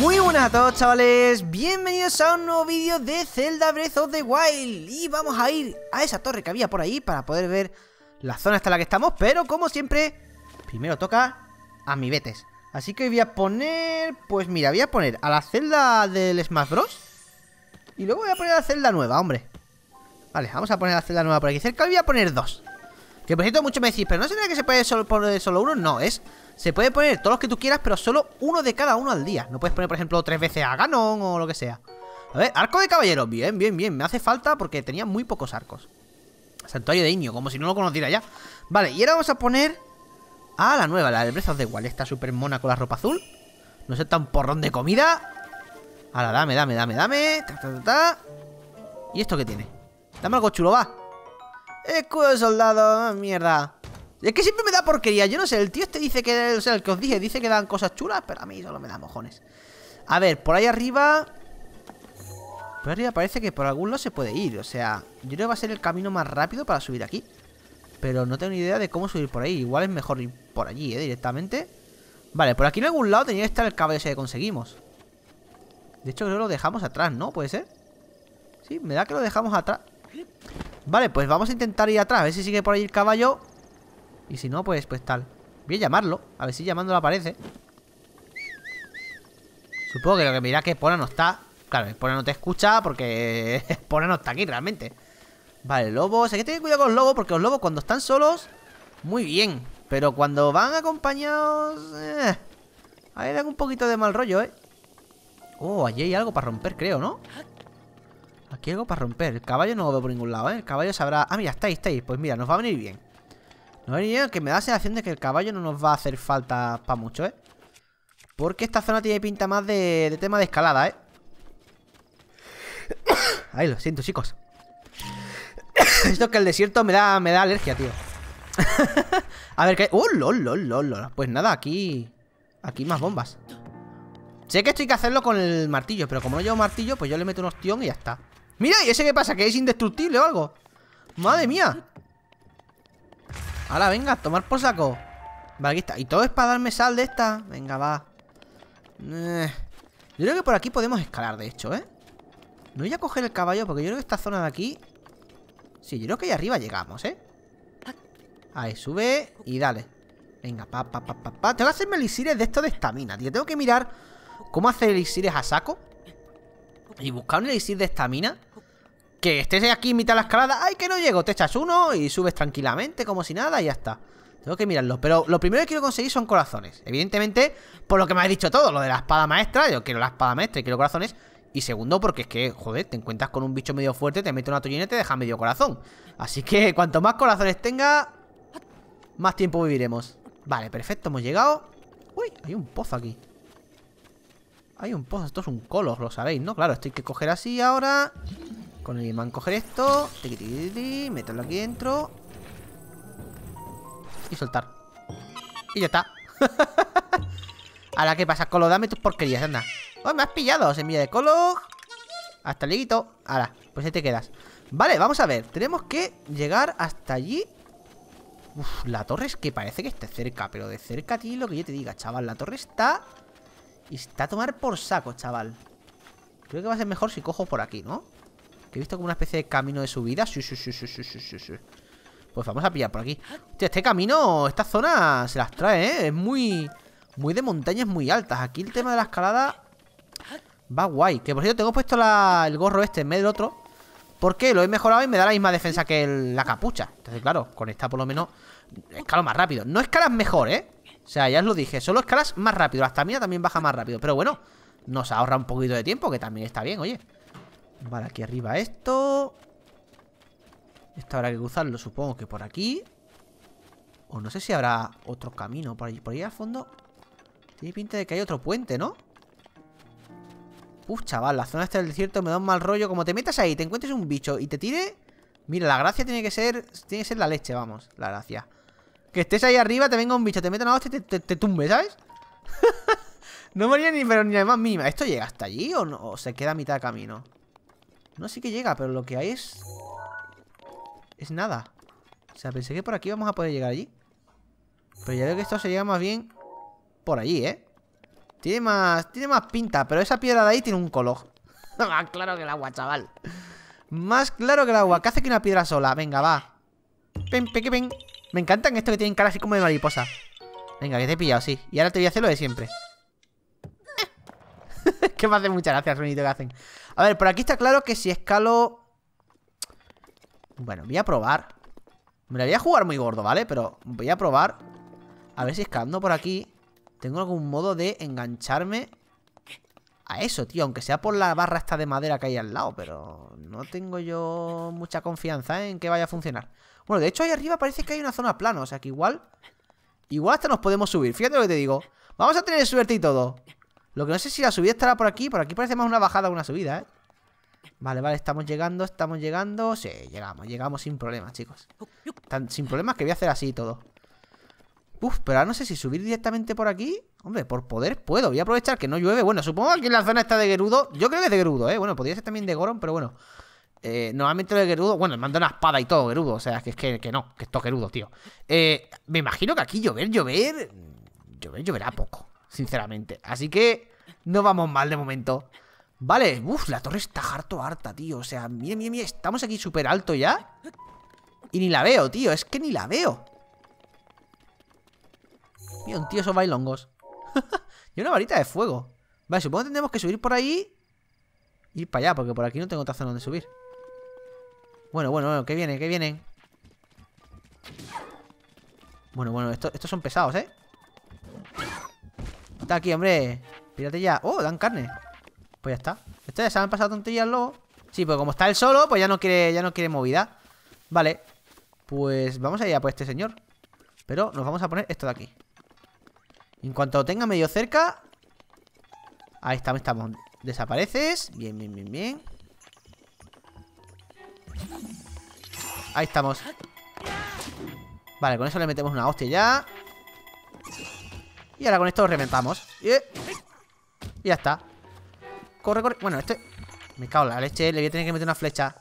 Muy buenas a todos chavales, bienvenidos a un nuevo vídeo de Zelda Breath of the Wild. Y vamos a ir a esa torre que había por ahí para poder ver la zona hasta la que estamos Pero como siempre, primero toca a mi Betes. Así que voy a poner, pues mira, voy a poner a la celda del Smash Bros. Y luego voy a poner a la celda nueva, hombre. Vale, vamos a poner la celda nueva por aquí cerca. Y voy a poner dos. Que por cierto mucho me decís, pero no se que se puede solo poner solo uno, no, es se puede poner todos los que tú quieras, pero solo uno de cada uno al día. No puedes poner, por ejemplo, tres veces a Ganon o lo que sea. A ver, arco de caballero. Bien, bien, bien. Me hace falta porque tenía muy pocos arcos. Santuario de Iño, como si no lo conociera ya. Vale, y ahora vamos a poner a la nueva, la de Breath of the Wild. Esta súper mona con la ropa azul. No sé, tan porrón de comida. Ahora, dame, dame, dame, dame. ¿Y esto qué tiene? Dame algo chulo, va. Escudo de soldado, mierda. Es que siempre me da porquería, yo no sé, el tío este dice que, o sea, el que os dije, dice que dan cosas chulas, pero a mí solo me da mojones. A ver, por ahí arriba... Por arriba parece que por algún lado se puede ir, o sea, yo creo que va a ser el camino más rápido para subir aquí. Pero no tengo ni idea de cómo subir por ahí, igual es mejor ir por allí, ¿eh? Directamente. Vale, por aquí en algún lado tenía que estar el caballo ese que conseguimos. De hecho creo que lo dejamos atrás, ¿no? ¿Puede ser? Sí, me da que lo dejamos atrás. Vale, pues vamos a intentar ir atrás, a ver si sigue por ahí el caballo y si no, pues, pues tal. Voy a llamarlo, a ver si llamándolo aparece. Supongo que lo que me dirá que Pona no está. Claro, Pona no te escucha porque Pona no está aquí realmente. Vale, lobos, hay que tener cuidado con los lobos Porque los lobos cuando están solos Muy bien, pero cuando van acompañados eh, Ahí dan un poquito de mal rollo, eh. Oh, allí hay algo para romper, creo, ¿no? Aquí hay algo para romper. El caballo no lo veo por ningún lado, ¿eh? El caballo sabrá... Ah, mira, estáis, estáis. Pues mira, nos va a venir bien no venía que me da la sensación de que el caballo no nos va a hacer falta para mucho, ¿eh? Porque esta zona tiene pinta más de, tema de escalada, ¿eh? Ay, lo siento, chicos. Esto es que el desierto me da, me da alergia, tío. a ver, ¿qué? ¡Oh, lol, lol, lol! Pues nada, aquí... Aquí más bombas. Sé que esto hay que hacerlo con el martillo, pero como no llevo martillo, pues yo le meto un ostión y ya está. ¡Mira! ¿Y ese qué pasa? ¿Que es indestructible o algo? ¡Madre mía! Ahora, venga, tomar por saco. Vale, aquí está. Y todo es para darme sal de esta. Venga, va. Eh. Yo creo que por aquí podemos escalar, de hecho, ¿eh? No voy a coger el caballo porque yo creo que esta zona de aquí Sí, yo creo que ahí arriba llegamos, ¿eh? Ahí, sube y dale. Venga, pa, pa, pa, pa, pa. Tengo que hacerme elixires de esto de estamina, tío. Tengo que mirar cómo hacer elixires a saco Y buscar un elixir de estamina que estés aquí en mitad de la escalada ¡Ay, que no llego! Te echas uno y subes tranquilamente como si nada y ya está. Tengo que mirarlo Pero lo primero que quiero conseguir son corazones. Evidentemente, por lo que me has dicho todo Lo de la espada maestra Yo quiero la espada maestra y quiero corazones. Y segundo, porque es que, joder, te encuentras con un bicho medio fuerte Te mete una tollina y te deja medio corazón. Así que cuanto más corazones tenga Más tiempo viviremos. Vale, perfecto, hemos llegado. Uy, hay un pozo aquí. Hay un pozo, esto es un color, lo sabéis, ¿no? Claro, esto hay que coger así ahora con el imán coger esto Meterlo aquí dentro. Y soltar. Y ya está. Ahora, ¿qué pasa? Colo, dame tus porquerías, anda. ¡Oh, me has pillado! Semilla de colo. Hasta luego Ahora, pues ahí te quedas. Vale, vamos a ver. Tenemos que llegar hasta allí. Uf, la torre es que parece que esté cerca Pero de cerca, tío, lo que yo te diga, chaval. La torre está... Y está a tomar por saco, chaval. Creo que va a ser mejor si cojo por aquí, ¿no? Que he visto como una especie de camino de subida. Sí, sí, sí, sí, sí, sí, sí. Pues vamos a pillar por aquí. Hostia, este camino, esta zona se las trae, ¿eh? Es muy... Muy de montañas muy altas. Aquí el tema de la escalada Va guay. Que por cierto tengo puesto el gorro este en medio del otro Porque lo he mejorado y me da la misma defensa que la capucha. Entonces claro, con esta por lo menos Escalo más rápido. No escalas mejor, ¿eh? O sea, ya os lo dije Solo escalas más rápido. La estamina también baja más rápido. Pero bueno Nos ahorra un poquito de tiempo Que también está bien, oye Vale, aquí arriba esto. Esto habrá que cruzarlo, supongo que por aquí. O no sé si habrá otro camino Por ahí, por ahí al fondo. Tiene pinta de que hay otro puente, ¿no? Uf, chaval, la zona esta del desierto me da un mal rollo. Como te metas ahí, te encuentres un bicho y te tire. Mira, la gracia tiene que ser Tiene que ser la leche, vamos, la gracia. Que estés ahí arriba, te venga un bicho, te meta una hostia y te, te, tumbe, ¿sabes? no moría ni, pero ni la más mínima. ¿Esto llega hasta allí o, no, o se queda a mitad de camino? No, sí que llega, pero lo que hay es... Es nada O sea, pensé que por aquí vamos a poder llegar allí Pero ya veo que esto se llega más bien Por allí, ¿eh? Tiene más, tiene más pinta, pero esa piedra de ahí tiene un color. más claro que el agua, chaval. Más claro que el agua. ¿Qué hace que una piedra sola? Venga, va. Pen, peque, pen. Me encantan estos que tienen cara así como de mariposa. Venga, que te he pillado, sí. Y ahora te voy a hacer lo de siempre. que me hace mucha gracia el sonido que hacen. A ver, por aquí está claro que si escalo... Bueno, voy a probar. Me la voy a jugar muy gordo, ¿vale? Pero voy a probar. A ver si escalando por aquí tengo algún modo de engancharme a eso, tío. Aunque sea por la barra esta de madera que hay al lado. Pero no tengo yo mucha confianza en que vaya a funcionar. Bueno, de hecho ahí arriba parece que hay una zona plana. O sea que igual... Igual hasta nos podemos subir. Fíjate lo que te digo. Vamos a tener suerte y todo. Lo que no sé si la subida estará por aquí. Por aquí parece más una bajada que una subida, ¿eh? Vale, vale, estamos llegando, estamos llegando. Sí, llegamos, llegamos sin problemas, chicos. Tan, Sin problemas que voy a hacer así todo. Uf, pero ahora no sé si subir directamente por aquí. Hombre, por poder puedo Voy a aprovechar que no llueve. Bueno, supongo que aquí en la zona está de Gerudo Yo creo que es de Gerudo, ¿eh? Bueno, podría ser también de Goron, pero bueno. Eh, normalmente lo de Gerudo, bueno, manda una espada y todo Gerudo, o sea, que es que, que no, que esto es Gerudo, tío. Eh, Me imagino que aquí llover, llover Llover, lloverá poco, sinceramente. Así que no vamos mal de momento. Vale, uff, la torre está harto harta, tío. O sea, mira, mira, mira, estamos aquí súper alto ya. Y ni la veo, tío, es que ni la veo. Mira, un tío esos bailongos. Y una varita de fuego. Vale, supongo que tendremos que subir por ahí. Ir para allá, porque por aquí no tengo otra zona donde subir. Bueno, bueno, bueno, que viene, que viene Bueno, bueno, estos, estos son pesados, ¿eh? Aquí, hombre. Pírate ya. Oh, dan carne. Pues ya está. Ya se han pasado tonterías luego. Sí, pues como está él solo, pues ya no quiere, ya no quiere movida Vale. Pues vamos a ir a por este señor. Pero nos vamos a poner esto de aquí. En cuanto lo tenga medio cerca Ahí estamos, estamos. Desapareces. Bien, bien, bien, bien. Ahí estamos. Vale, con eso le metemos una hostia ya Y ahora con esto lo reventamos Y ya está Corre, corre Bueno, este Me cago en la leche Le voy a tener que meter una flecha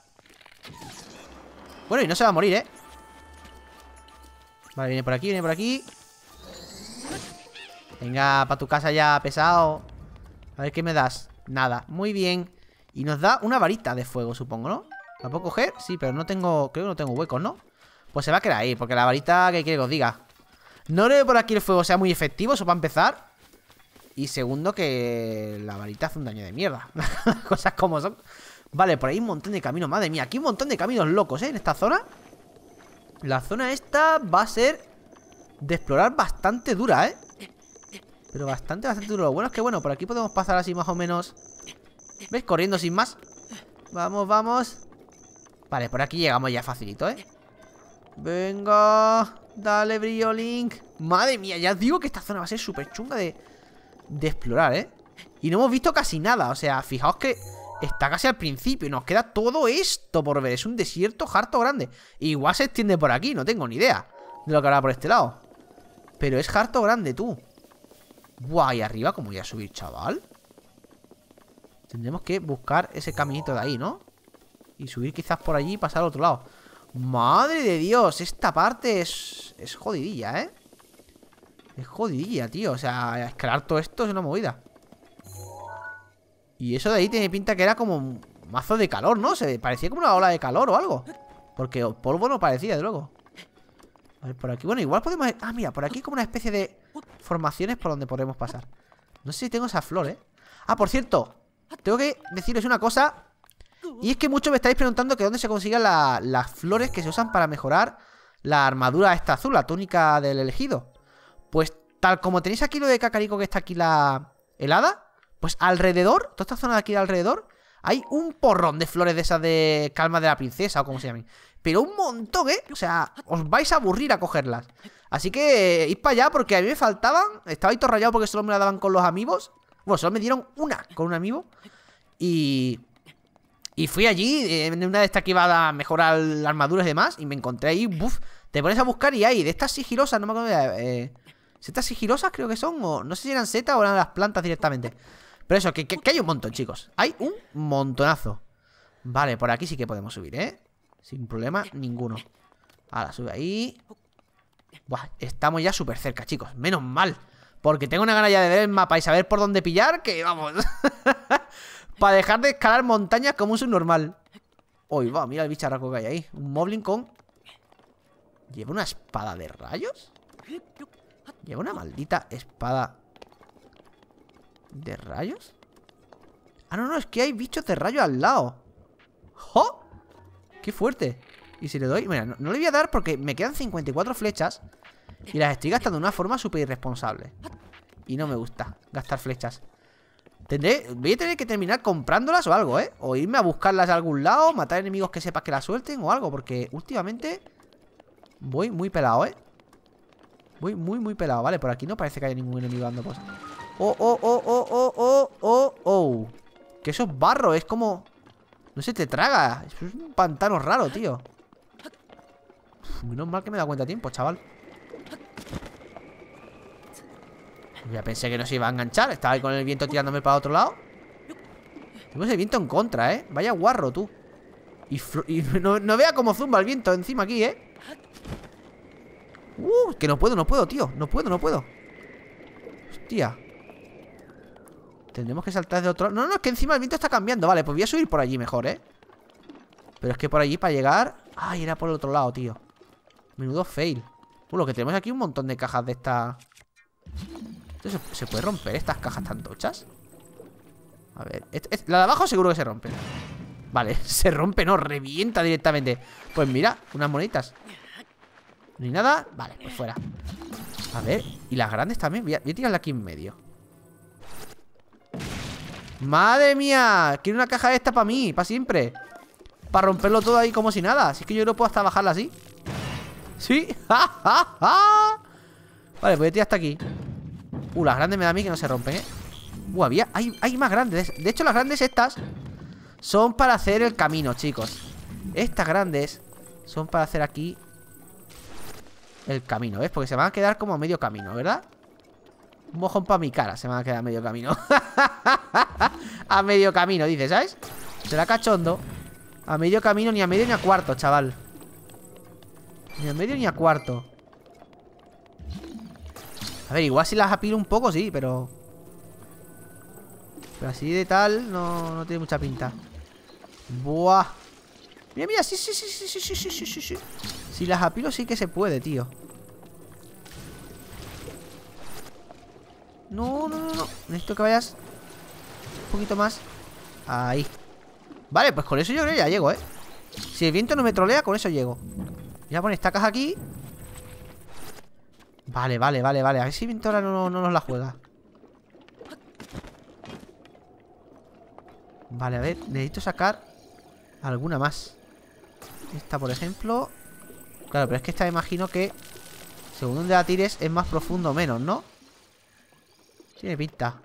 Bueno, y no se va a morir, ¿eh? Vale, viene por aquí, viene por aquí Venga, para tu casa ya, pesado A ver, ¿qué me das? Nada, muy bien Y nos da una varita de fuego, supongo, ¿no? ¿La puedo coger? Sí, pero no tengo... Creo que no tengo huecos, ¿no? Pues se va a quedar ahí Porque la varita, ¿qué quiere que os diga? No creo que por aquí el fuego sea muy efectivo Eso para empezar. Y segundo, que la varita hace un daño de mierda. Cosas como son. Vale, por ahí un montón de caminos Madre mía, aquí un montón de caminos locos, ¿eh? En esta zona. La zona esta va a ser De explorar bastante dura, ¿eh? Pero bastante, bastante duro. Lo bueno es que, bueno, por aquí podemos pasar así más o menos. ¿Ves? Corriendo sin más. Vamos, vamos. Vale, por aquí llegamos ya facilito, ¿eh? Venga Dale, brillo, Link Madre mía, ya os digo que esta zona va a ser súper chunga de, de explorar, ¿eh? Y no hemos visto casi nada, o sea, fijaos que está casi al principio y nos queda todo esto por ver Es un desierto harto grande Igual se extiende por aquí, no tengo ni idea De lo que habrá por este lado Pero es harto grande, tú Buah, y arriba, ¿cómo voy a subir, chaval? Tendremos que buscar ese caminito de ahí, ¿no? Y subir quizás por allí y pasar al otro lado Madre de Dios, esta parte es, es jodidilla, ¿eh? Es jodidilla, tío O sea, escalar todo esto es una movida Y eso de ahí tiene pinta que era como un mazo de calor, ¿no? Se parecía como una ola de calor o algo Porque polvo no parecía, de luego A ver, por aquí, bueno, igual podemos... Ah, mira, por aquí como una especie de formaciones por donde podemos pasar No sé si tengo esa flor, ¿eh? Ah, por cierto Tengo que deciros una cosa Y es que muchos me estáis preguntando que dónde se consiguen las flores que se usan para mejorar la armadura esta azul, la túnica del elegido Pues tal como tenéis aquí lo de Cacarico que está aquí la helada Pues alrededor, toda esta zona de aquí de alrededor Hay un porrón de flores de esas de calma de la princesa o como se llamen Pero un montón, ¿eh? O sea, os vais a aburrir a cogerlas Así que id para allá porque a mí me faltaban. Estaba ahí todo rayado porque solo me la daban con los amigos. Bueno, solo me dieron una con un amigo. Y... Y fui allí, en una de estas que iba a mejorar la armadura y demás. Y me encontré ahí, buf. Te pones a buscar y hay de estas sigilosas, no me acuerdo. Eh, ¿Setas sigilosas creo que son? O no sé si eran setas o eran las plantas directamente. Pero eso, que, que, que hay un montón, chicos. Hay un montonazo. Vale, por aquí sí que podemos subir, ¿eh? Sin problema ninguno. Ahora, sube ahí. Buah, estamos ya súper cerca, chicos. Menos mal. Porque tengo una gana ya de ver el mapa y saber por dónde pillar, que vamos. Para dejar de escalar montañas como un subnormal. Uy, va, mira el bicharraco que hay ahí. Un Moblin con... ¿Lleva una espada de rayos? ¿Lleva una maldita espada de rayos? Ah, no, no, es que hay bichos de rayos al lado. ¡Jo! ¡Qué fuerte! Y si le doy... Mira, no, no le voy a dar porque me quedan 54 flechas y las estoy gastando de una forma súper irresponsable. Y no me gusta gastar flechas. Tendré, voy a tener que terminar comprándolas o algo, ¿eh? O irme a buscarlas de algún lado, matar enemigos que sepas que las suelten o algo, porque últimamente voy muy pelado, ¿eh? Voy muy, muy pelado, ¿vale? Por aquí no parece que haya ningún enemigo dando cosas. ¡Oh, oh, oh, oh, oh, oh, oh, oh! Que eso es barro, es como... No se te traga, es un pantano raro, tío. menos mal que me da cuenta a tiempo, chaval. Ya pensé que no se iba a enganchar Estaba ahí con el viento tirándome para otro lado. Tenemos el viento en contra, ¿eh? Vaya guarro, tú. Y, no, vea cómo zumba el viento encima aquí, ¿eh? Uh, que no puedo, no puedo, tío. No puedo, no puedo. Hostia. Tendremos que saltar de otro No, no, es que encima el viento está cambiando. Vale, pues voy a subir por allí mejor, ¿eh? Pero es que por allí para llegar Ay, era por el otro lado, tío. Menudo fail. Uh, lo que tenemos aquí un montón de cajas de esta ¿se, puede romper estas cajas tan tochas? A ver, la de abajo seguro que se rompe. Vale, se rompe, no, revienta directamente. Pues mira, unas moneditas Ni nada, vale, pues fuera. A ver, y las grandes también Voy a, tirarla aquí en medio. ¡Madre mía! Quiero una caja esta para mí, para siempre. Para romperlo todo ahí como si nada es que yo no puedo hasta bajarla así. ¿Sí? Vale, pues voy a tirar hasta aquí Uh, las grandes me da a mí que no se rompen, ¿eh? Uh, había... Hay, hay más grandes De hecho, las grandes estas Son para hacer el camino, chicos Estas grandes Son para hacer aquí El camino, ¿ves? Porque se van a quedar como a medio camino, ¿verdad? Un mojón para mi cara Se van a quedar a medio camino A medio camino, dice, ¿sabes? Será cachondo A medio camino, ni a medio ni a cuarto, chaval Ni a medio ni a cuarto a ver, igual si las apilo un poco, sí, pero... Pero así de tal no, no tiene mucha pinta. Buah. Mira, mira, sí, sí, sí, sí, sí, sí, sí, sí, sí Si las apilo sí que se puede, tío. No, no, no, no. Necesito que vayas Un poquito más. Ahí. Vale, pues con eso yo creo que ya llego, ¿eh? Si el viento no me trolea, con eso llego. Voy a poner esta caja aquí Vale, vale, vale, vale. A ver si Vintora no, no nos la juega. Vale, a ver Necesito sacar alguna más. Esta, por ejemplo. Claro, pero es que esta imagino que Según donde la tires es más profundo o menos, ¿no? Tiene pinta.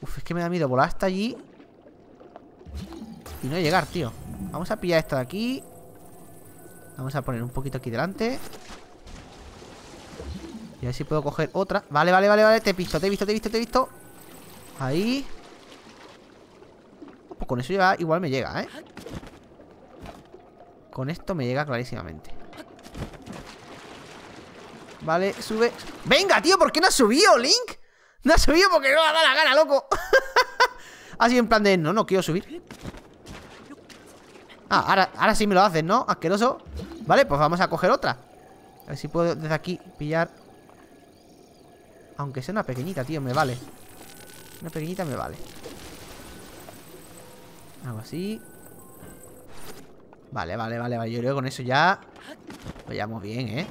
Uf, es que me da miedo volar hasta allí Y no llegar, tío. Vamos a pillar esta de aquí. Vamos a poner un poquito aquí delante y a ver si puedo coger otra. Vale, vale, vale, vale. Te he visto, te he visto, te he visto, te he visto. Ahí. Pues con eso ya igual me llega, ¿eh? Con esto me llega clarísimamente. Vale, sube. ¡Venga, tío! ¿Por qué no has subido, Link? No has subido porque no me da la gana, loco. Así en plan de... No, no quiero subir. Ah, ahora, ahora sí me lo haces, ¿no? Asqueroso. Vale, pues vamos a coger otra. A ver si puedo desde aquí pillar aunque sea una pequeñita, tío, me vale. Una pequeñita me vale. Algo así. Vale, vale, vale, vale. Yo creo que con eso ya Lo llevamos bien, ¿eh?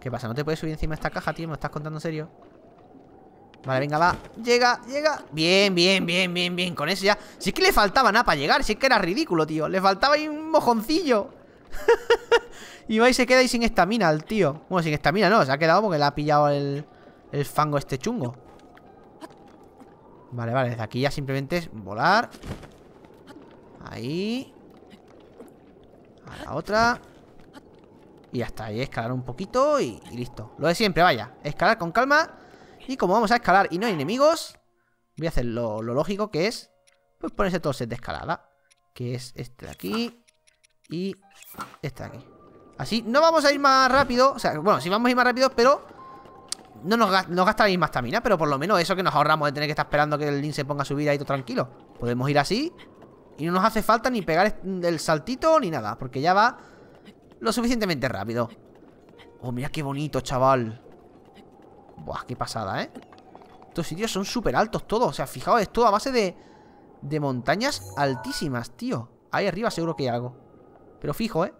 ¿Qué pasa? ¿No te puedes subir encima de esta caja, tío? ¿Me estás contando en serio? Vale, venga, va. Llega, llega. Bien, bien, bien, bien, bien. Con eso ya. Si es que le faltaba nada para llegar. Si es que era ridículo, tío. Le faltaba ahí un mojoncillo Y va y se queda ahí sin estamina el tío. Bueno, sin estamina no, se ha quedado porque le ha pillado el, el fango este chungo. Vale, vale, desde aquí ya simplemente es volar. Ahí. A la otra. Y ya está, ahí escalar un poquito y, listo. Lo de siempre, vaya, escalar con calma. Y como vamos a escalar y no hay enemigos Voy a hacer lo, lo lógico que es Pues ponerse todo set de escalada Que es este de aquí Y este de aquí Así no vamos a ir más rápido O sea, bueno, sí vamos a ir más rápido, pero No nos, gasta la misma estamina, pero por lo menos eso que nos ahorramos de tener que estar esperando que el Link se ponga a subir ahí todo tranquilo. Podemos ir así y no nos hace falta ni pegar el saltito ni nada, porque ya va lo suficientemente rápido. Oh, mira qué bonito, chaval. Buah, qué pasada, ¿eh? Estos sitios son súper altos todos. O sea, fijaos, es todo a base de, de montañas altísimas, tío. Ahí arriba seguro que hay algo. Pero fijo, ¿eh?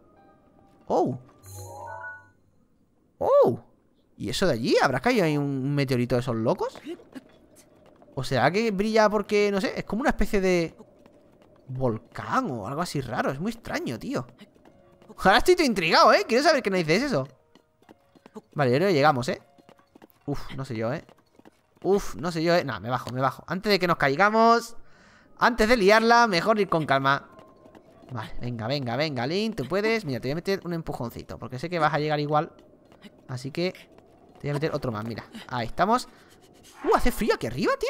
¡Oh! ¡Oh! ¿Y eso de allí? ¿Habrá caído ahí un meteorito de esos locos? ¿O será que brilla porque, no sé, es como una especie de volcán o algo así raro? Es muy extraño, tío. Ahora estoy intrigado, ¿eh? Quiero saber qué me dices eso. Vale, yo creo que llegamos, ¿eh? Uf, no sé yo, ¿eh? Uf, no sé yo, ¿eh? No, me bajo, me bajo. Antes de que nos caigamos, antes de liarla, mejor ir con calma. Vale, venga, venga, venga, Link, tú puedes. Mira, te voy a meter un empujoncito, porque sé que vas a llegar igual. Así que te voy a meter otro más, mira. Ahí estamos. Uh, hace frío aquí arriba, tío.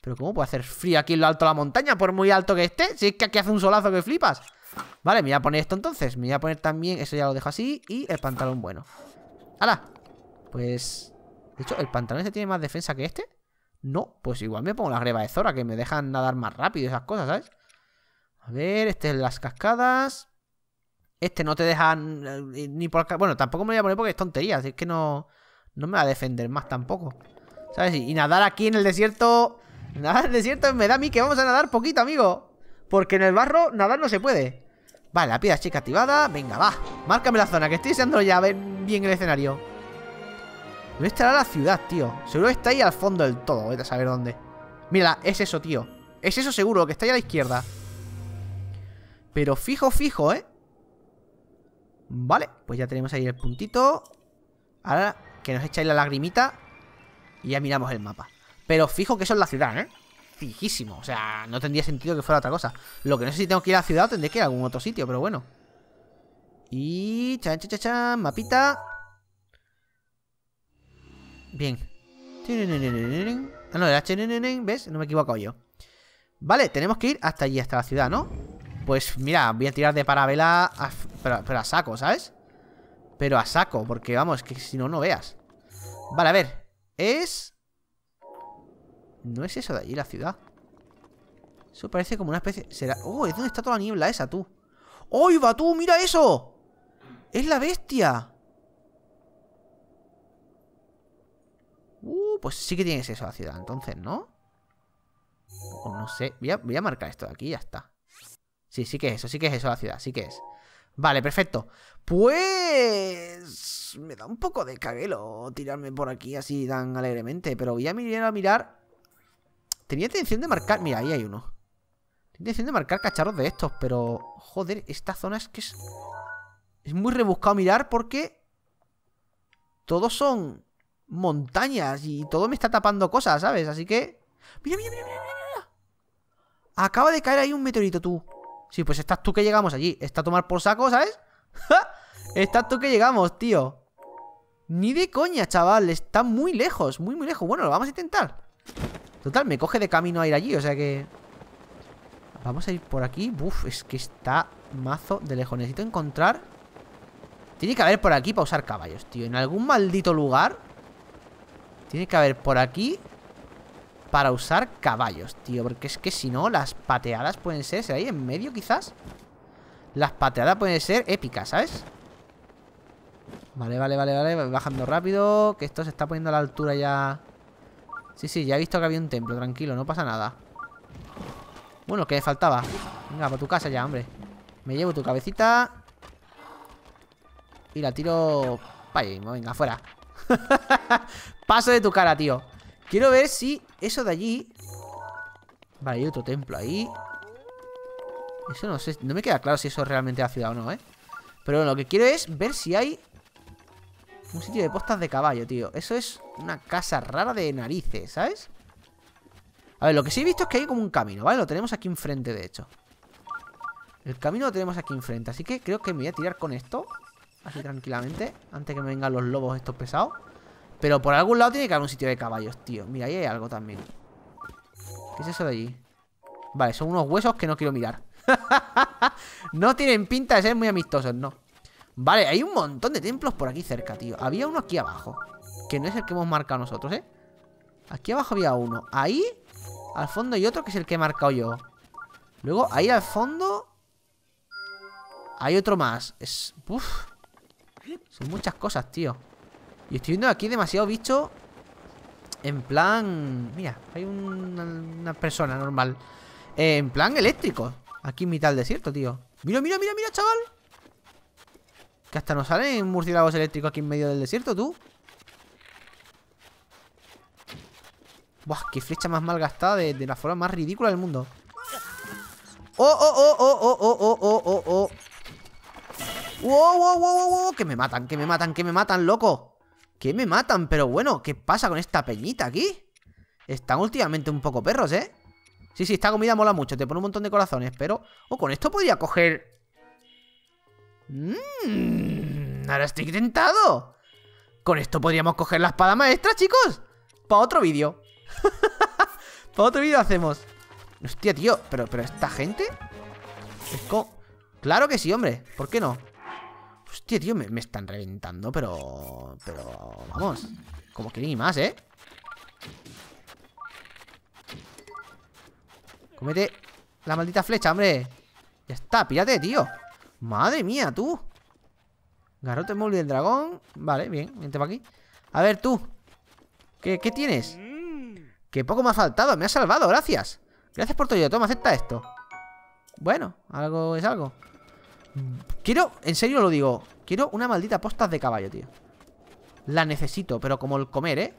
Pero ¿cómo puede hacer frío aquí en lo alto de la montaña? Por muy alto que esté. Si es que aquí hace un solazo que flipas. Vale, me voy a poner esto entonces. Me voy a poner también, eso ya lo dejo así. Y el pantalón bueno. ¡Hala! Pues... De hecho, ¿el pantalón este tiene más defensa que este? No, pues igual me pongo la greba de Zora, que me dejan nadar más rápido y esas cosas, ¿sabes? A ver, este es las cascadas. Este no te dejan eh, ni por... Bueno, tampoco me voy a poner porque es tontería. Así que no, no me va a defender más tampoco. ¿Sabes? Y, nadar aquí en el desierto... Nadar en el desierto me da a mí que vamos a nadar poquito, amigo. Porque en el barro nadar no se puede. Vale, la piedra chica activada. Venga, va. Márcame la zona, que estoy deseando ya ver bien el escenario. ¿Dónde estará la ciudad, tío? Seguro que está ahí al fondo del todo. Vete a saber dónde. Mira, es eso, tío. Es eso seguro, que está ahí a la izquierda. Pero fijo, fijo, ¿eh? Vale, pues ya tenemos ahí el puntito Ahora que nos echáis la lagrimita Y ya miramos el mapa Pero fijo que eso es la ciudad, ¿eh? Fijísimo, o sea, no tendría sentido que fuera otra cosa Lo que no sé si tengo que ir a la ciudad o tendré que ir a algún otro sitio, pero bueno Y... Chan, chan, chan, chan, mapita Bien Ah, no, era ¿ves? No me he equivocado yo Vale, tenemos que ir hasta allí, hasta la ciudad, ¿no? Pues mira, voy a tirar de parabela pero, a saco, ¿sabes? Pero a saco, porque vamos, que si no, no veas Vale, a ver Es... No es eso de allí, la ciudad Eso parece como una especie... ¿Será? ¡Oh! ¿Es donde está toda la niebla esa, tú? ¡Oh, va tú! ¡Mira eso! ¡Es la bestia! Uh, pues sí que tienes eso la ciudad, entonces, ¿no? O no sé. Voy a, voy a marcar esto de aquí y ya está. Sí, sí que es eso, sí que es eso la ciudad, sí que es. Vale, perfecto. Pues... Me da un poco de caguelo tirarme por aquí así tan alegremente, pero voy a mirar a mirar... Tenía intención de marcar... Mira, ahí hay uno. Tenía intención de marcar cacharros de estos, pero... Joder, esta zona es que es... Es muy rebuscado mirar porque... Todos son montañas y todo me está tapando cosas, ¿sabes? Así que... Mira, mira, mira, mira, mira. Acaba de caer ahí un meteorito, tú. Sí, pues estás tú que llegamos allí. Está a tomar por saco, ¿sabes? estás tú que llegamos, tío. Ni de coña, chaval. Está muy lejos, muy, muy lejos. Bueno, lo vamos a intentar. Total, me coge de camino a ir allí, o sea que... Vamos a ir por aquí. Uf, es que está mazo de lejos. Necesito encontrar... Tiene que haber por aquí para usar caballos, tío. En algún maldito lugar... Tiene que haber por aquí para usar caballos, tío Porque es que si no, las pateadas pueden ser ¿Será ahí en medio quizás? Las pateadas pueden ser épicas, ¿sabes? Vale, vale, vale, vale Bajando rápido Que esto se está poniendo a la altura ya. Sí, sí, ya he visto que había un templo Tranquilo, no pasa nada. Bueno, que faltaba Venga, para tu casa ya, hombre. Me llevo tu cabecita. Y la tiro Vaya, venga, fuera. Paso de tu cara, tío Quiero ver si eso de allí... Vale, hay otro templo ahí. Eso no sé, no me queda claro si eso es realmente la ciudad o no, ¿eh? Pero lo que quiero es ver si hay un sitio de postas de caballo, tío. Eso es una casa rara de narices, ¿sabes? A ver, lo que sí he visto es que hay como un camino, ¿vale? Lo tenemos aquí enfrente, de hecho. El camino lo tenemos aquí enfrente, así que creo que me voy a tirar con esto. Así tranquilamente, antes que me vengan los lobos estos pesados. Pero por algún lado tiene que haber un sitio de caballos, tío Mira, ahí hay algo también ¿Qué es eso de allí? Vale, son unos huesos que no quiero mirar No tienen pinta de ser muy amistosos, no Vale, hay un montón de templos por aquí cerca, tío Había uno aquí abajo que no es el que hemos marcado nosotros, ¿eh? Aquí abajo había uno. Ahí, al fondo hay otro que es el que he marcado yo. Luego, ahí al fondo... Hay otro más. Es... Son muchas cosas, tío. Y estoy viendo aquí demasiado bicho En plan... Mira, hay una, persona normal En plan eléctrico Aquí en mitad del desierto, tío Mira, mira, mira, mira, chaval Que hasta nos salen murciélagos eléctricos aquí en medio del desierto, tú Buah, qué flecha más mal gastada de, de la forma más ridícula del mundo ¡Oh, oh, oh, oh, oh, oh, oh, oh, oh, oh! ¡Wow, wow, wow, wow! Que me matan, que me matan, que me matan, loco Que me matan, pero bueno ¿Qué pasa con esta peñita aquí? Están últimamente un poco perros, ¿eh? Sí, sí, esta comida mola mucho Te pone un montón de corazones, pero... Oh, con esto podría coger... Mmm... Ahora estoy tentado. Con esto podríamos coger la espada maestra, chicos. Para otro vídeo. Para otro vídeo hacemos. Hostia, tío, pero, pero esta gente. Es como... Claro que sí, hombre ¿Por qué no? Hostia, tío, me, están reventando, pero... Pero... Vamos. Como que ni más, ¿eh? Comete la maldita flecha, hombre. Ya está, pírate, tío. Madre mía, tú. Garrote móvil del dragón. Vale, bien, vente para aquí. A ver, tú. ¿Qué, ¿Qué tienes? Que poco me ha faltado, me ha salvado, gracias. Gracias por todo, toma, acepta esto. Bueno, algo es algo. Quiero, en serio lo digo Quiero una maldita postas de caballo, tío La necesito, pero como el comer, ¿eh?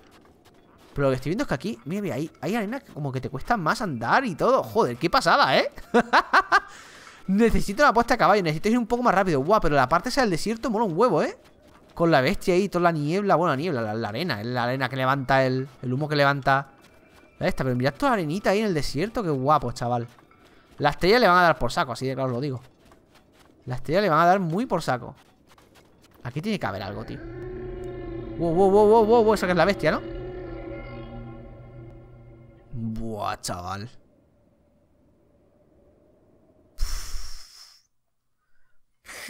Pero lo que estoy viendo es que aquí Mira, mira, hay, hay arena que como que te cuesta más andar y todo Joder, qué pasada, ¿eh? necesito una posta de caballo Necesito ir un poco más rápido Guau, pero la parte esa del desierto mola un huevo, ¿eh? Con la bestia ahí, toda la niebla Bueno, la niebla, la, arena la arena que levanta el, el humo que levanta Esta, pero mirad toda la arenita ahí en el desierto Qué guapo, chaval Las estrellas le van a dar por saco, así de claro lo digo la estrella le van a dar muy por saco. Aquí tiene que haber algo, tío. Wow, wow, wow, wow, wow, esa que es la bestia, ¿no? Buah, chaval.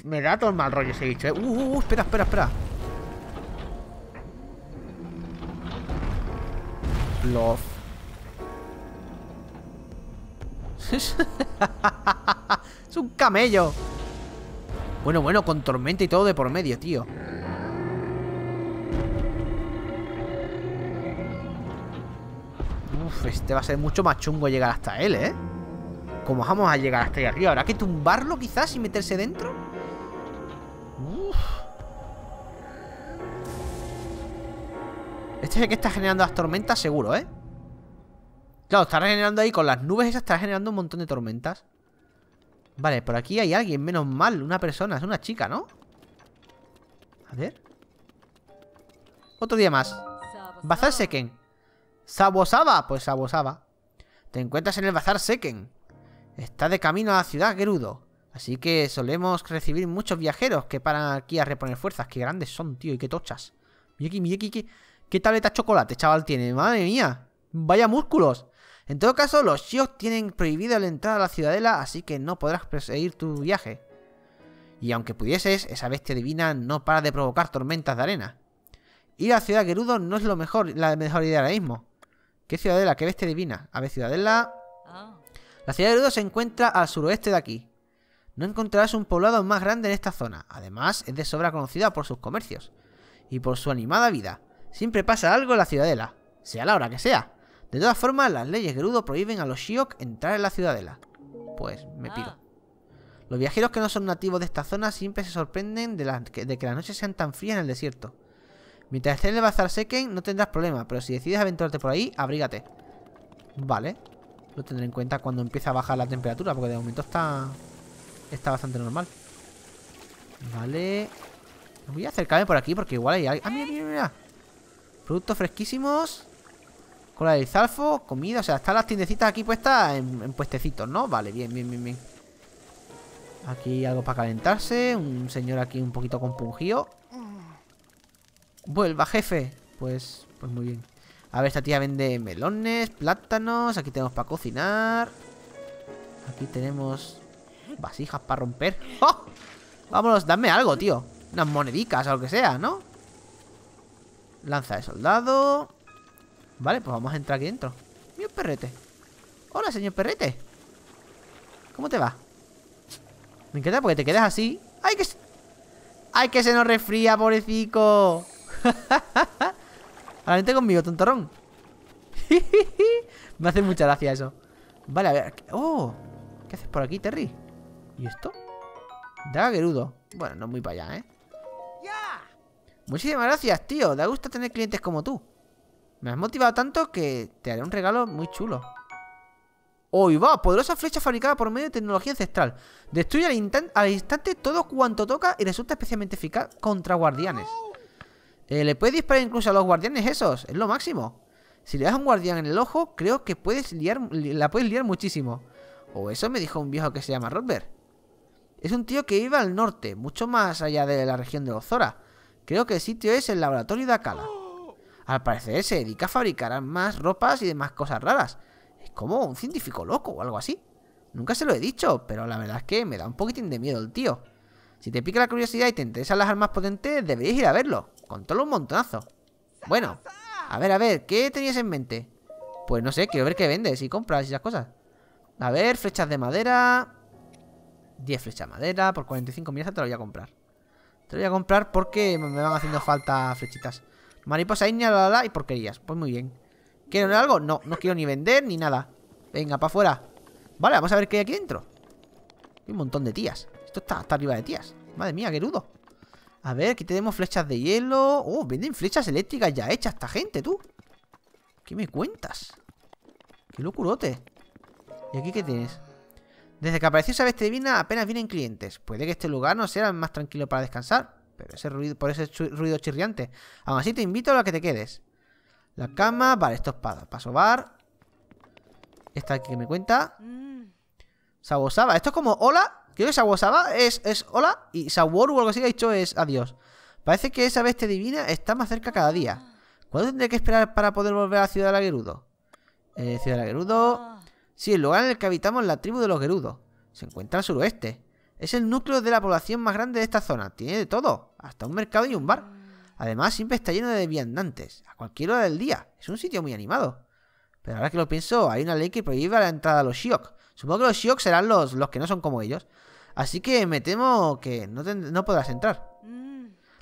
Me da todo el mal rollo ese bicho, eh. Uh, uh, uh, espera, espera, espera. Love. es un camello. Bueno, bueno, con tormenta y todo de por medio, tío Uf, este va a ser mucho más chungo llegar hasta él, ¿eh? ¿Cómo vamos a llegar hasta ahí arriba? ¿Habrá que tumbarlo quizás y meterse dentro? Uf. Este es el que está generando las tormentas seguro, ¿eh? Claro, está generando ahí con las nubes esas Está generando un montón de tormentas Vale, por aquí hay alguien, menos mal Una persona, es una chica, ¿no? A ver. Otro día más. Bazar Seken. Sabosaba, pues Sabosaba Te encuentras en el Bazar Seken. Está de camino a la ciudad Gerudo. Así que solemos recibir muchos viajeros Que paran aquí a reponer fuerzas. Qué grandes son, tío, y qué tochas. Mira aquí, qué, qué tableta chocolate, chaval, tiene. Madre mía, vaya músculos en todo caso, los Shiok tienen prohibido la entrada a la ciudadela, así que no podrás perseguir tu viaje. Y aunque pudieses, esa bestia divina no para de provocar tormentas de arena. Ir a la ciudad Gerudo no es lo mejor, la mejor idea ahora mismo. ¿Qué ciudadela? ¿Qué bestia divina? A ver, ciudadela... Ah. La ciudad de Gerudo se encuentra al suroeste de aquí. No encontrarás un poblado más grande en esta zona. Además, es de sobra conocida por sus comercios. Y por su animada vida. Siempre pasa algo en la ciudadela. Sea la hora que sea. De todas formas, las leyes Gerudo prohíben a los Shiok entrar en la ciudadela. Pues me pido. Ah. Los viajeros que no son nativos de esta zona siempre se sorprenden de, que las noches sean tan frías en el desierto. Mientras estés en el Bazar Seken no tendrás problema, pero si decides aventurarte por ahí, abrígate. Vale. Lo tendré en cuenta cuando empiece a bajar la temperatura, porque de momento está está bastante normal. Vale. Voy a acercarme por aquí porque igual hay... ¡Ah, mira, mira, mira! Productos fresquísimos. Cola del zalfo, comida, o sea, están las tiendecitas aquí puestas en, puestecitos, ¿no? Vale, bien, bien, bien, bien Aquí algo para calentarse Un señor aquí un poquito compungido Vuelva, jefe Pues, pues muy bien A ver, esta tía vende melones, plátanos Aquí tenemos para cocinar Aquí tenemos vasijas para romper ¡Oh! Vámonos, dame algo, tío Unas monedicas o lo que sea, ¿no? Lanza de soldado. Vale, pues vamos a entrar aquí dentro. Mi perrete. Hola, señor perrete. ¿Cómo te va? Me encanta porque te quedas así. ¡Ay, que... ¡Ay, que se nos resfría, pobrecito! A vente conmigo, tontorrón. Me hace mucha gracia eso. Vale, a ver. ¡Oh! ¿Qué haces por aquí, Terry? ¿Y esto? Daga Gerudo. Bueno, no muy para allá, ¿eh? Muchísimas gracias, tío. Da gusto tener clientes como tú. Me has motivado tanto que te haré un regalo muy chulo. ¡Hoy va! Poderosa flecha fabricada por medio de tecnología ancestral. Destruye al, instante todo cuanto toca y resulta especialmente eficaz contra guardianes. Eh, le puedes disparar incluso a los guardianes esos. Es lo máximo. Si le das a un guardián en el ojo, creo que puedes liar, la puedes liar muchísimo. O eso me dijo un viejo que se llama Robert. Es un tío que iba al norte, mucho más allá de la región de Ozora. Creo que el sitio es el laboratorio de Akala. Al parecer se dedica a fabricar más ropas y demás cosas raras. Es como un científico loco o algo así. Nunca se lo he dicho, pero la verdad es que me da un poquitín de miedo el tío. Si te pica la curiosidad y te interesan las armas potentes, deberías ir a verlo. Controla un montonazo. Bueno, a ver, a ver, ¿qué tenías en mente? Pues no sé, quiero ver qué vendes y compras y esas cosas. A ver, flechas de madera. 10 flechas de madera por 45 millas te lo voy a comprar. Te lo voy a comprar porque me van haciendo falta flechitas. Mariposa ignea, la, la, y porquerías. Pues muy bien. ¿Quiero algo? No, no quiero ni vender ni nada. Venga, para afuera. Vale, vamos a ver qué hay aquí dentro. Hay un montón de tías. Esto está hasta arriba de tías. Madre mía, qué rudo. A ver, aquí tenemos flechas de hielo. Oh, venden flechas eléctricas ya hechas esta gente, tú. ¿Qué me cuentas? Qué locurote. ¿Y aquí qué tienes? Desde que apareció esa bestia divina apenas vienen clientes. Puede que este lugar no sea el más tranquilo para descansar. Pero ese ruido, por ese ruido chirriante. Aún así te invito a que te quedes. La cama, vale, esto es para, para sobar. Esta aquí que me cuenta. Sabosaba. Esto es como hola. Creo que Sabosaba es, es hola. Y Saworu o algo así ha dicho es adiós. Parece que esa bestia divina está más cerca cada día. ¿Cuándo tendré que esperar para poder volver a la ciudad de la Gerudo? Eh, ciudad de la Gerudo. Sí, el lugar en el que habitamos la tribu de los Gerudos. Se encuentra al suroeste. Es el núcleo de la población más grande de esta zona. Tiene de todo. Hasta un mercado y un bar. Además, siempre está lleno de viandantes. A cualquier hora del día. Es un sitio muy animado. Pero ahora que lo pienso, hay una ley que prohíbe la entrada a los Shiok. Supongo que los Shiok serán los, los que no son como ellos. Así que me temo que no, no podrás entrar.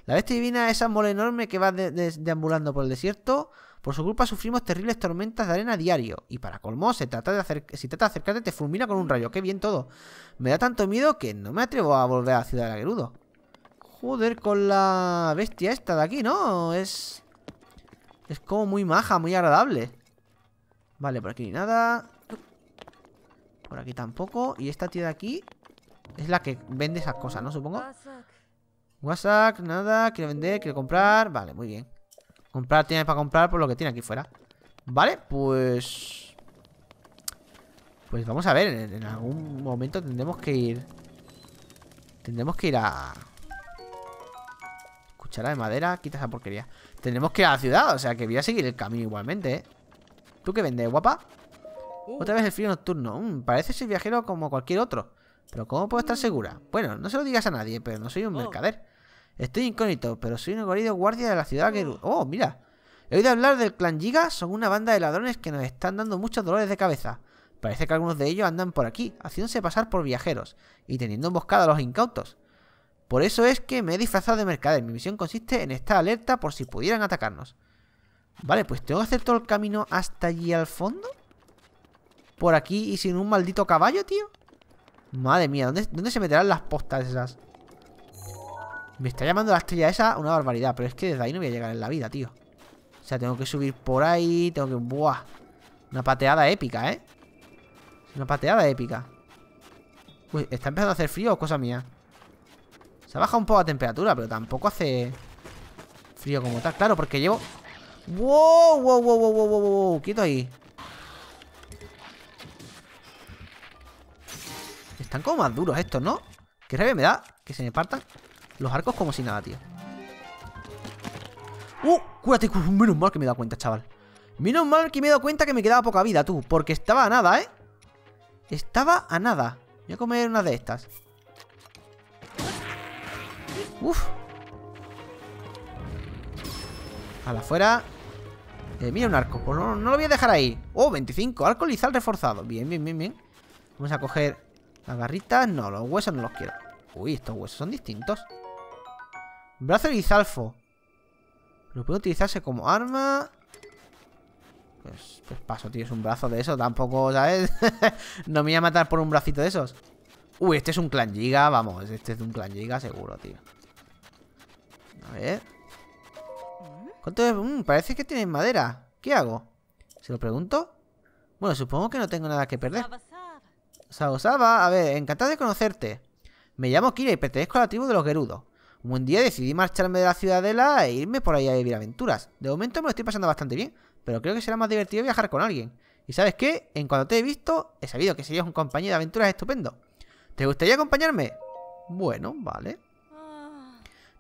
La bestia divina, esa mole enorme que va deambulando por el desierto, por su culpa sufrimos terribles tormentas de arena a diario. Y para colmo, se trata de si trata de acercarte, te fulmina con un rayo. Qué bien todo. Me da tanto miedo que no me atrevo a volver a la ciudad de Gerudo. Joder, con la bestia esta de aquí, ¿no? Es... Es como muy maja, muy agradable. Vale, por aquí ni nada. Por aquí tampoco. Y esta tía de aquí es la que vende esas cosas, ¿no? Supongo. WhatsApp, nada. Quiero vender, quiero comprar. Vale, muy bien. Comprar tiene para comprar por lo que tiene aquí fuera Vale, pues... Pues vamos a ver En, algún momento tendremos que ir Tendremos que ir a... Cuchara de madera, quita esa porquería Tendremos que ir a la ciudad, o sea que voy a seguir el camino igualmente, ¿eh? ¿Tú qué vendes, guapa? Uh. Otra vez el frío nocturno mm, Parece ser viajero como cualquier otro Pero ¿cómo puedo estar segura? Bueno, no se lo digas a nadie, pero no soy un oh. mercader Estoy incógnito, pero soy un querido guardia de la ciudad que... Oh, mira. He oído hablar del clan Giga. Son una banda de ladrones que nos están dando muchos dolores de cabeza. Parece que algunos de ellos andan por aquí, haciéndose pasar por viajeros y teniendo emboscada a los incautos. Por eso es que me he disfrazado de mercader. Mi misión consiste en estar alerta por si pudieran atacarnos. Vale, pues tengo que hacer todo el camino hasta allí al fondo. Por aquí y sin un maldito caballo, tío. Madre mía, ¿dónde, dónde se meterán las postas esas? Me está llamando la estrella esa una barbaridad Pero es que desde ahí no voy a llegar en la vida, tío O sea, tengo que subir por ahí Tengo que... ¡Buah! Una pateada épica, ¿eh? Una pateada épica Uy, ¿está empezando a hacer frío o cosa mía? Se ha bajado un poco la temperatura Pero tampoco hace frío como tal Claro, porque llevo... ¡Wow! ¡Wow, wow, wow, wow, wow, wow! Quieto ahí Están como más duros estos, ¿no? ¿Qué rabia me da? Que se me partan los arcos como si nada, tío ¡Uh! Cúrate, menos mal que me he dado cuenta, chaval Menos mal que me he dado cuenta que me quedaba poca vida, tú Porque estaba a nada, ¿eh? Estaba a nada Voy a comer una de estas Uf A la afuera. Eh, mira un arco. Pues no, no, lo voy a dejar ahí. Oh, 25. Arco lizal reforzado. Bien, bien, bien, bien. Vamos a coger las garritas. No, los huesos no los quiero. Uy, estos huesos son distintos. Brazo lizalfo. Pero puede utilizarse como arma. Pues, pues paso, tío. Es un brazo de eso. Tampoco, ¿sabes? no me voy a matar por un bracito de esos. Uy, este es un clan giga. Vamos, este es un clan giga seguro, tío. A ver. ¿Cuánto es? Mm, parece que tienen madera. ¿Qué hago? ¿Se lo pregunto? Bueno, supongo que no tengo nada que perder. Saosaba, a ver, encantado de conocerte. Me llamo Kira y pertenezco a la tribu de los Gerudos. Un buen día decidí marcharme de la ciudadela e irme por ahí a vivir aventuras. De momento me lo estoy pasando bastante bien, pero creo que será más divertido viajar con alguien. ¿Y sabes qué? En cuanto te he visto, he sabido que serías un compañero de aventuras estupendo. ¿Te gustaría acompañarme? Bueno, vale.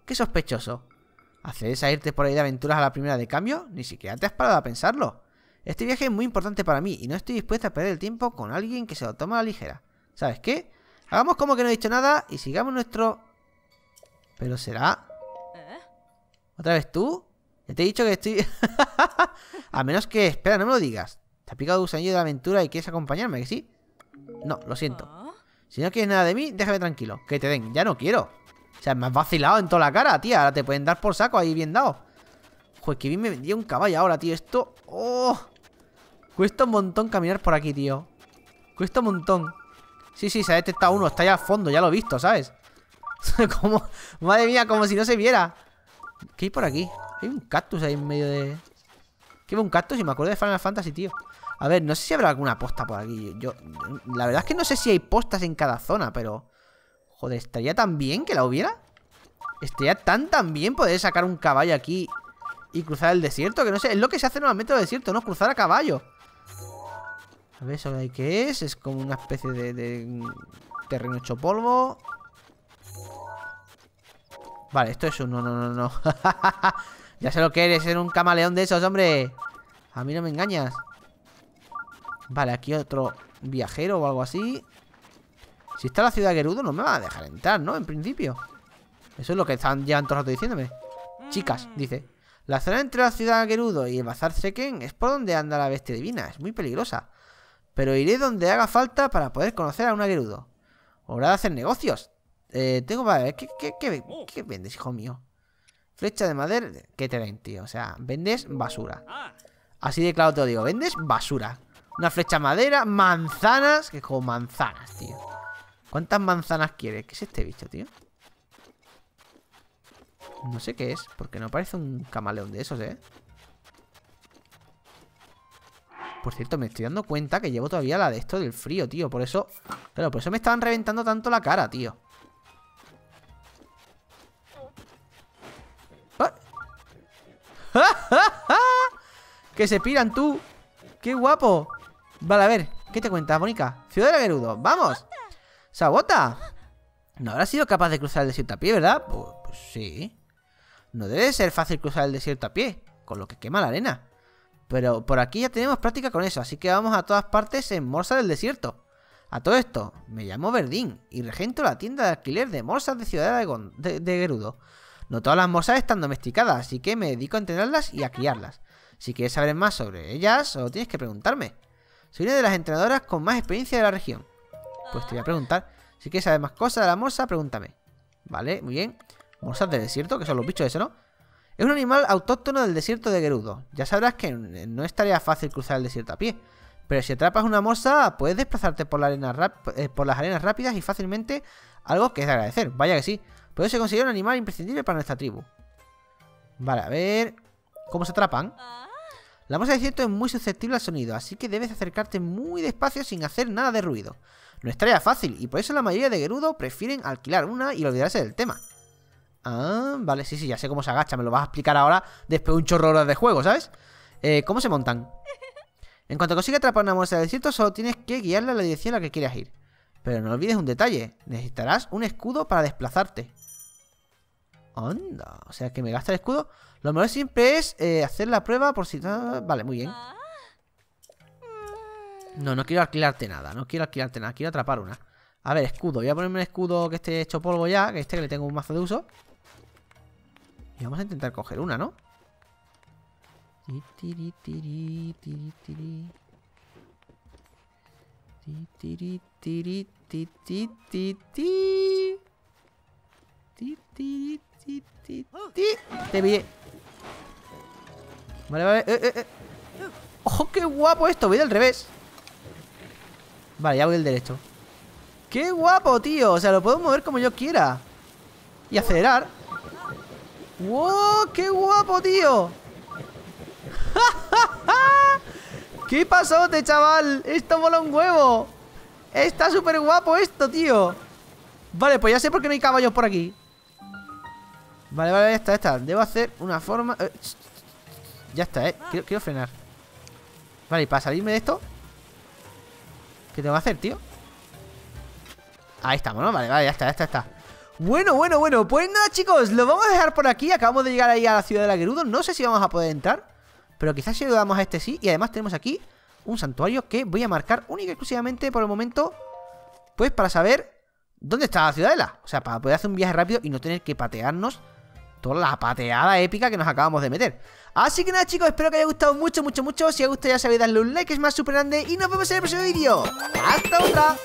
Qué sospechoso. ¿Haces a irte por ahí de aventuras a la primera de cambio? Ni siquiera te has parado a pensarlo. Este viaje es muy importante para mí y no estoy dispuesta a perder el tiempo con alguien que se lo toma a la ligera. ¿Sabes qué? Hagamos como que no he dicho nada y sigamos nuestro... Pero será... ¿Otra vez tú? Ya te he dicho que estoy... a menos que... Espera, no me lo digas. ¿Te ha picado gusanillo de la aventura y quieres acompañarme, que sí? No, lo siento. Si no quieres nada de mí, déjame tranquilo. Que te den. Ya no quiero. O sea, me has vacilado en toda la cara, tía. Ahora te pueden dar por saco ahí bien dado. Joder, que bien me vendía un caballo ahora, tío. Esto... ¡Oh! Cuesta un montón caminar por aquí, tío. Cuesta un montón. Sí, sí, se ha detectado uno. Está allá al fondo, ya lo he visto, ¿sabes? como... Madre mía, como si no se viera. ¿Qué hay por aquí? Hay un cactus ahí en medio de... ¿Qué hay un cactus? Y me acuerdo de Final Fantasy, tío. A ver, no sé si habrá alguna posta por aquí. Yo, la verdad es que no sé si hay postas en cada zona, pero... Joder, ¿estaría tan bien que la hubiera? ¿Estaría tan tan bien poder sacar un caballo aquí y cruzar el desierto? Que no sé, es lo que se hace normalmente en el desierto, ¿no? Cruzar a caballo. A ver, ¿eso de qué es? Es como una especie de, terreno hecho polvo. Vale, esto es un... No, no, no, no. ya sé lo que eres, ser un camaleón de esos, hombre. A mí no me engañas. Vale, aquí otro viajero o algo así. Si está la ciudad de Gerudo no me va a dejar entrar, ¿no? En principio. Eso es lo que están ya todo el rato diciéndome. Chicas, dice. La zona entre la ciudad de Gerudo y el bazar Seken es por donde anda la bestia divina. Es muy peligrosa. Pero iré donde haga falta para poder conocer a una Gerudo. Hora de hacer negocios. Eh, tengo para ver. ¿Qué, qué, vendes, hijo mío? Flecha de madera. ¿Qué te ven, tío? O sea, vendes basura. Así de claro te lo digo. Vendes basura. Una flecha de madera, manzanas. Que como manzanas, tío. ¿Cuántas manzanas quieres? ¿Qué es este bicho, tío? No sé qué es, porque no parece un camaleón de esos, ¿eh? Por cierto, me estoy dando cuenta que llevo todavía la de esto del frío, tío. Por eso... Claro, por eso me estaban reventando tanto la cara, tío. ¡Que se piran tú! ¡Qué guapo! Vale, a ver, ¿qué te cuentas, Mónica? Ciudad de Gerudo, ¡vamos! ¡Sabota! ¿No habrá sido capaz de cruzar el desierto a pie, verdad? Pues, sí. No debe ser fácil cruzar el desierto a pie, con lo que quema la arena. Pero por aquí ya tenemos práctica con eso, así que vamos a todas partes en Morsa del Desierto. A todo esto, me llamo Verdín y regento la tienda de alquiler de morsas de Ciudad de, Gerudo. No todas las morsas están domesticadas, así que me dedico a entrenarlas y a criarlas. Si quieres saber más sobre ellas, solo tienes que preguntarme. Soy una de las entrenadoras con más experiencia de la región. Pues te voy a preguntar. Si quieres saber más cosas de la morsa, pregúntame. Vale, muy bien. Morsas del desierto, que son los bichos ese, ¿no? Es un animal autóctono del desierto de Gerudo. Ya sabrás que no es tarea fácil cruzar el desierto a pie. Pero si atrapas una morsa, puedes desplazarte por, eh, por las arenas rápidas y fácilmente, algo que es de agradecer. Vaya que sí. Puede ser considera un animal imprescindible para nuestra tribu. Vale, a ver... ¿Cómo se atrapan? La morsa del desierto es muy susceptible al sonido, así que debes acercarte muy despacio sin hacer nada de ruido. No es tarea fácil, y por eso la mayoría de Gerudo prefieren alquilar una y olvidarse del tema. Ah, vale, sí, sí, ya sé cómo se agacha, me lo vas a explicar ahora después de un chorro de juego, ¿sabes? Eh, ¿Cómo se montan? En cuanto consiga atrapar una morsa del desierto, solo tienes que guiarla a la dirección a la que quieras ir. Pero no olvides un detalle, necesitarás un escudo para desplazarte. Anda, o sea que me gasta el escudo. Lo mejor siempre es eh, hacer la prueba por si... Vale, muy bien. No, no quiero alquilarte nada, no quiero alquilarte nada, quiero atrapar una. A ver, escudo, voy a ponerme un escudo que esté hecho polvo ya, que este que le tengo un mazo de uso. Y vamos a intentar coger una, ¿no? Te pillé. Vale, vale. Eh, eh, eh. ¡Ojo, qué guapo esto! Voy del revés. Vale, ya voy del derecho. ¡Qué guapo, tío! O sea, lo puedo mover como yo quiera. Y acelerar. ¡Wow! ¡Qué guapo, tío! ¿Qué pasote, chaval? Esto mola un huevo. Está súper guapo esto, tío. Vale, pues ya sé por qué no hay caballos por aquí. Vale, vale, ya está, ya está. Debo hacer una forma... eh, ya está, eh. Quiero, quiero frenar. Vale, y para salirme de esto... ¿Qué tengo que hacer, tío? Ahí estamos, ¿no? Vale, vale, ya está, ya está, ya está. Bueno, bueno, bueno, pues nada chicos, lo vamos a dejar por aquí Acabamos de llegar ahí a la ciudad de la Gerudo No sé si vamos a poder entrar Pero quizás si ayudamos a este sí Y además tenemos aquí un santuario que voy a marcar única y exclusivamente por el momento Pues para saber dónde está la ciudadela O sea, para poder hacer un viaje rápido y no tener que patearnos Toda la pateada épica que nos acabamos de meter. Así que nada chicos, espero que haya gustado mucho, mucho, mucho. Si os ha gustado ya sabéis darle un like, es más súper grande. Y nos vemos en el próximo vídeo. ¡Hasta otra!